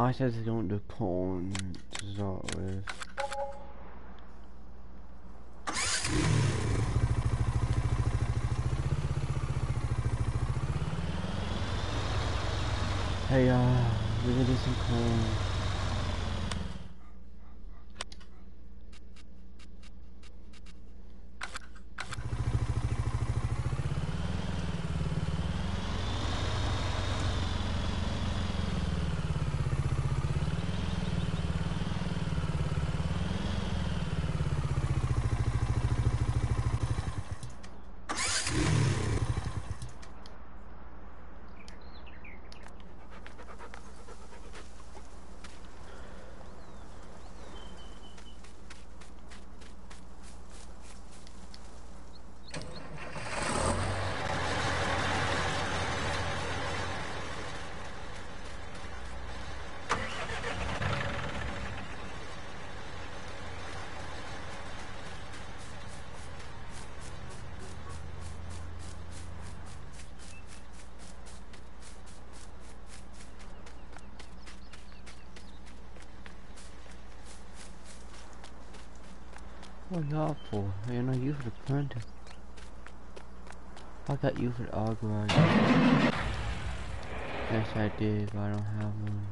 I said they don't do porn to start with. Hey, uh, we're gonna do some porn. What are y'all for? You know, you for the printer. I got you for the auger. Yes, I did, but I don't have one.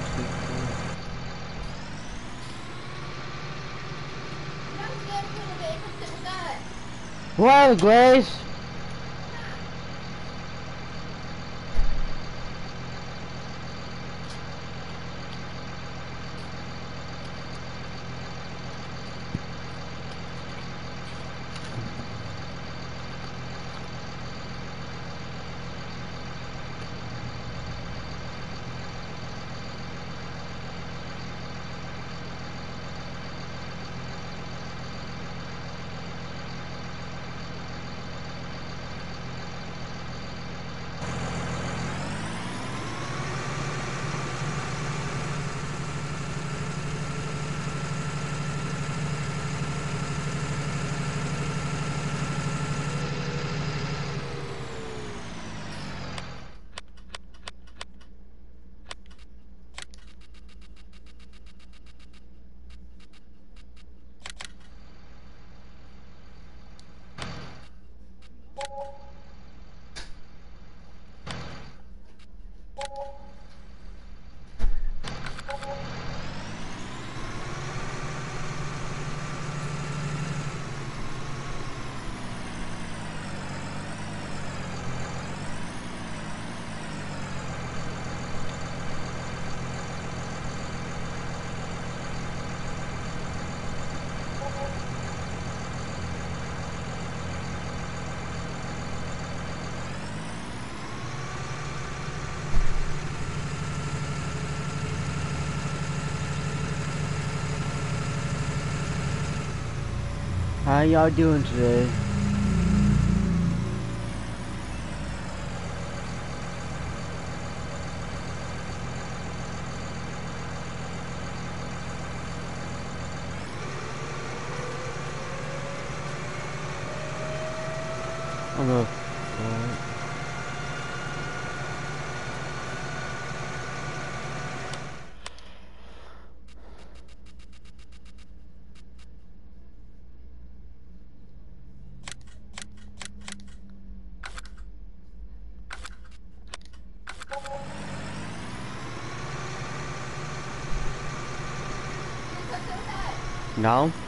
People. Grace? How y'all doing today? Wow.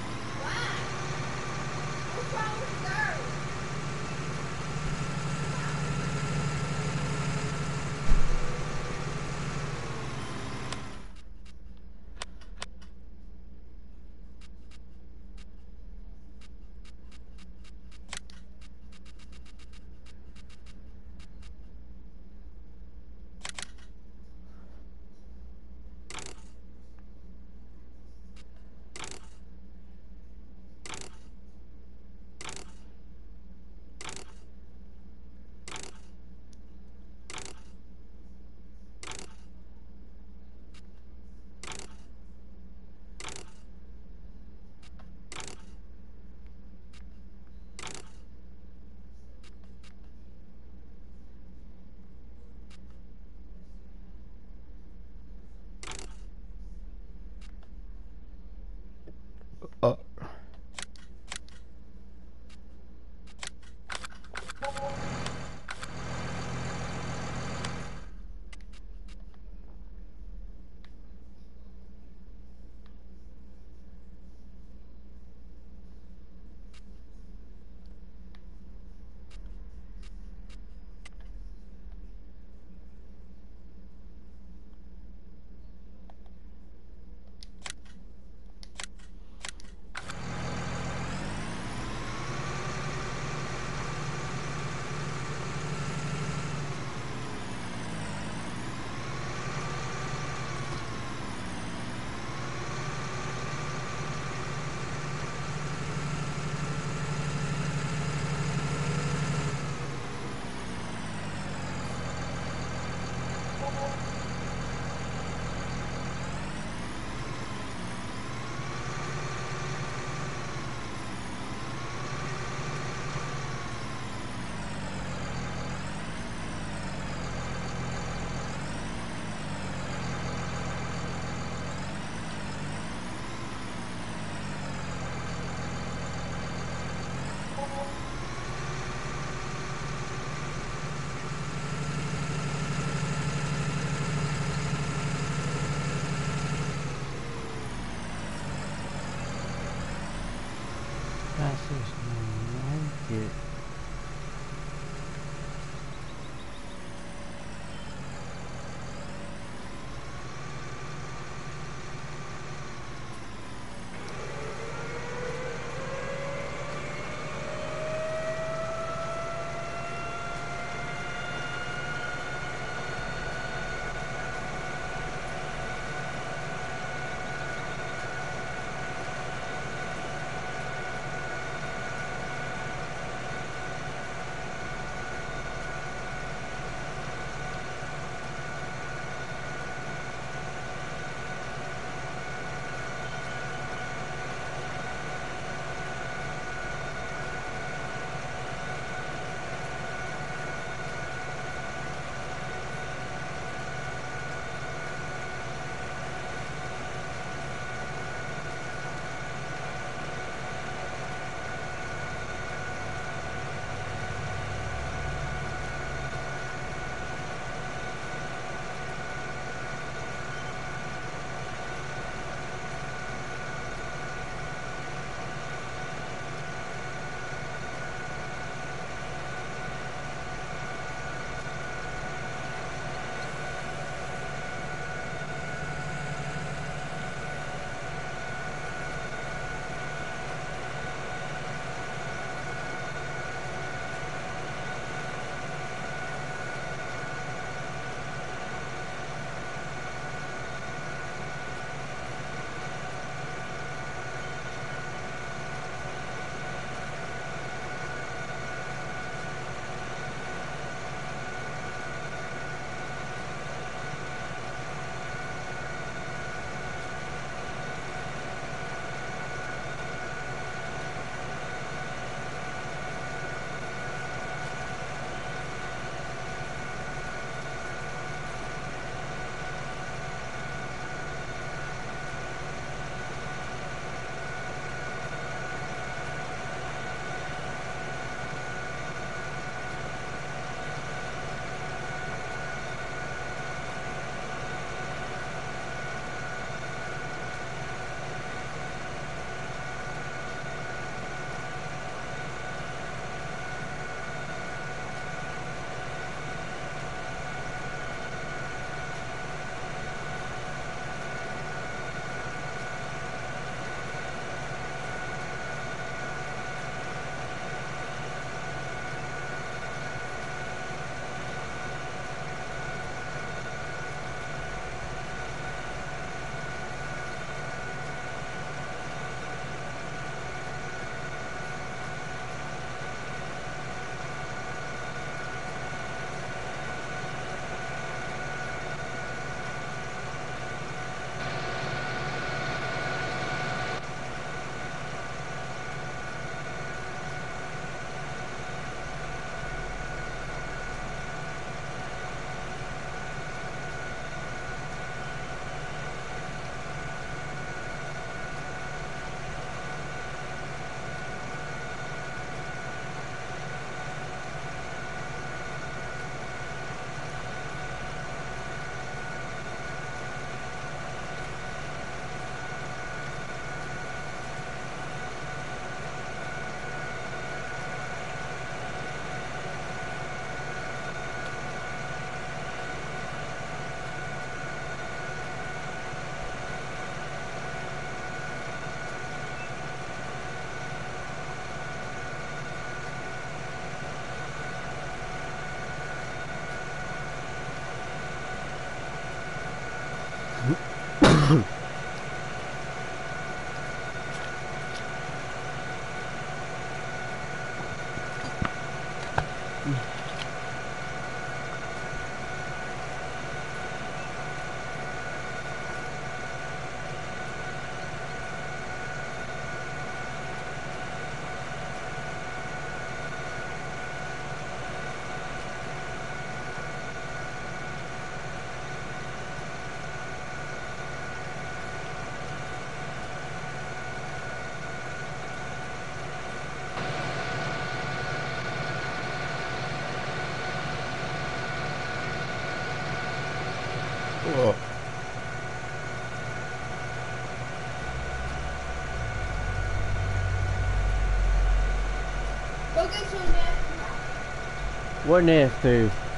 What nest, Steve?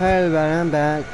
Everybody, I'm back.